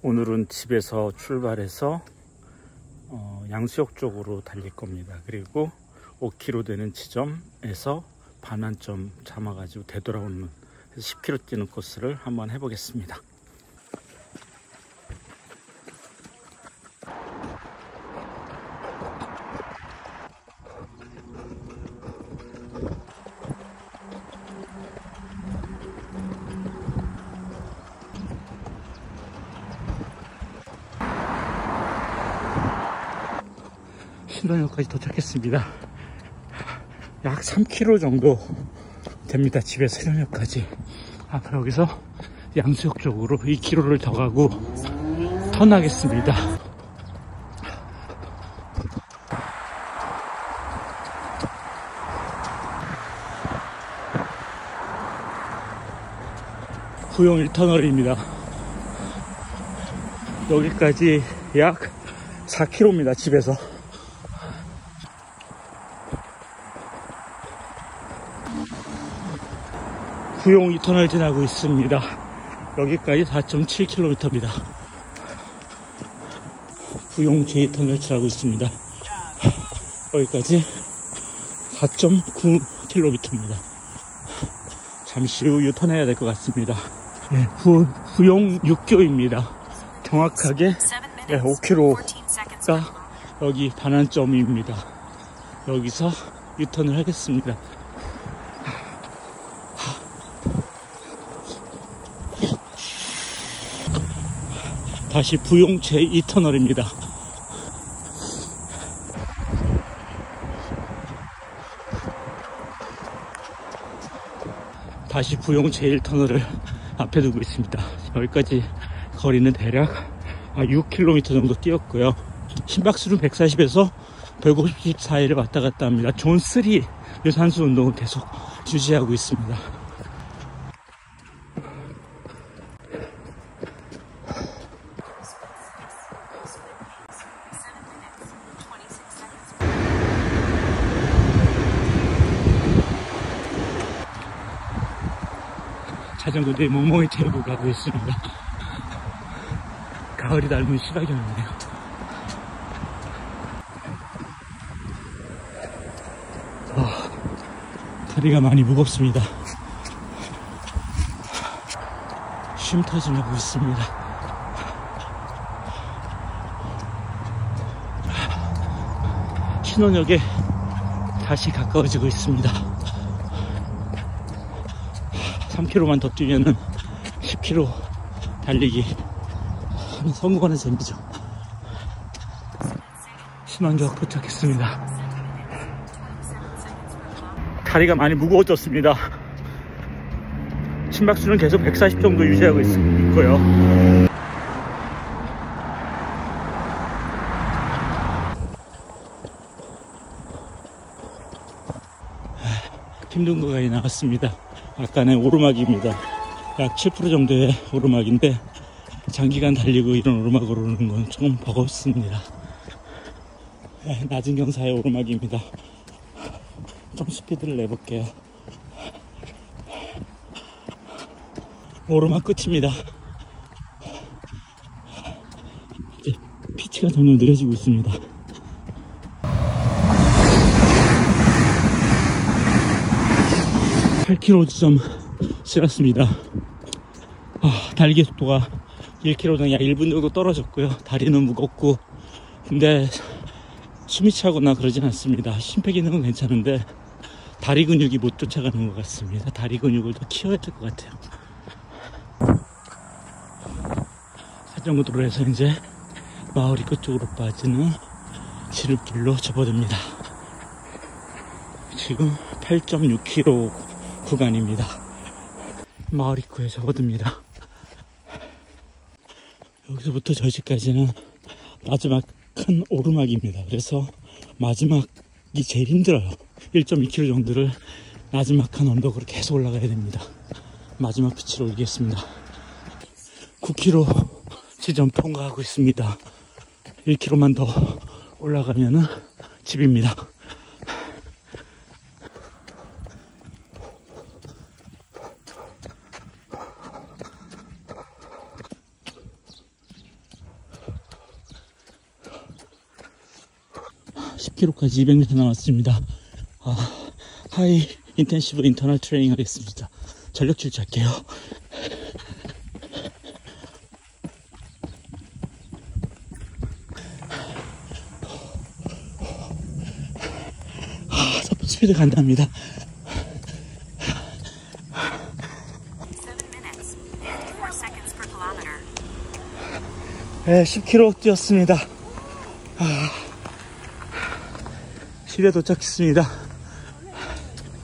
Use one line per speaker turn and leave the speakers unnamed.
오늘은 집에서 출발해서 어, 양수역 쪽으로 달릴 겁니다. 그리고 5km 되는 지점에서 반환점 잡아가지고 되돌아오는 10km 뛰는 코스를 한번 해보겠습니다. 신원역까지 도착했습니다. 약 3km 정도 됩니다. 집에서 신원역까지. 앞으로 여기서 양수역 쪽으로 2km를 더 가고 턴하겠습니다. 구용 1터널입니다. 여기까지 약 4km입니다. 집에서. 구용 2터널 지나고 있습니다. 여기까지 4.7km입니다. 구용 제2 터널 지나고 있습니다. 여기까지 4.9km입니다. 잠시 후 유턴해야 될 것 같습니다. 네, 구, 구용 6교입니다. 정확하게 네, 5km가 여기 반환점입니다. 여기서 유턴을 하겠습니다. 다시 부용 제2터널입니다. 다시 부용 제1터널을 앞에 두고 있습니다. 여기까지 거리는 대략 6km 정도 뛰었고요. 심박수는 140에서 150 사이를 왔다 갔다 합니다. 존3 유산소 운동을 계속 유지하고 있습니다. 자전거들이 멍멍이 태우고 가고 있습니다. 가을이 닮은 시바견이네요. 아, 다리가 많이 무겁습니다. 쉼 터지려고 있습니다. 신혼역에 다시 가까워지고 있습니다. 3km만 더 뛰면은 10km 달리기 성공하는 셈이죠. 신원역 도착했습니다. 다리가 많이 무거워졌습니다. 심박수는 계속 140 정도 유지하고 있, 있고요. 힘든 거가 나왔습니다. 아까는 오르막입니다. 약 7% 정도의 오르막인데 장기간 달리고 이런 오르막 오르는 건 조금 버겁습니다. 네, 낮은 경사의 오르막입니다. 좀 스피드를 내볼게요. 오르막 끝입니다. 피치가 점점 느려지고 있습니다. (8km) 지점 지났습니다. 아, 달기 속도가 1km당 약 1분 정도 떨어졌고요. 다리는 무겁고. 근데 숨이 차거나 그러진 않습니다. 심폐 기능은 괜찮은데 다리 근육이 못 쫓아가는 것 같습니다. 다리 근육을 더 키워야 될 것 같아요. 자전거 도로에서 이제 마을 입구 쪽으로 빠지는 지름길로 접어듭니다. 지금 8.6km 구간입니다. 마을 입구에 접어듭니다. 여기서부터 저 집까지는 마지막 큰 오르막입니다. 그래서 마지막이 제일 힘들어요. 1.2km 정도를 마지막 큰 언덕으로 계속 올라가야 됩니다. 마지막 빛을 올리겠습니다. 9km 지점 통과하고 있습니다. 1km만 더 올라가면은 집입니다. 10km까지 200m 남았습니다. 아, high intensive interval training 하겠습니다. 전력 질주할게요. 아, 서포 스피드 간답니다.
Seven minutes, 54 seconds per kilometer.
네, 10km 뛰었습니다. 아, 집에 도착했습니다.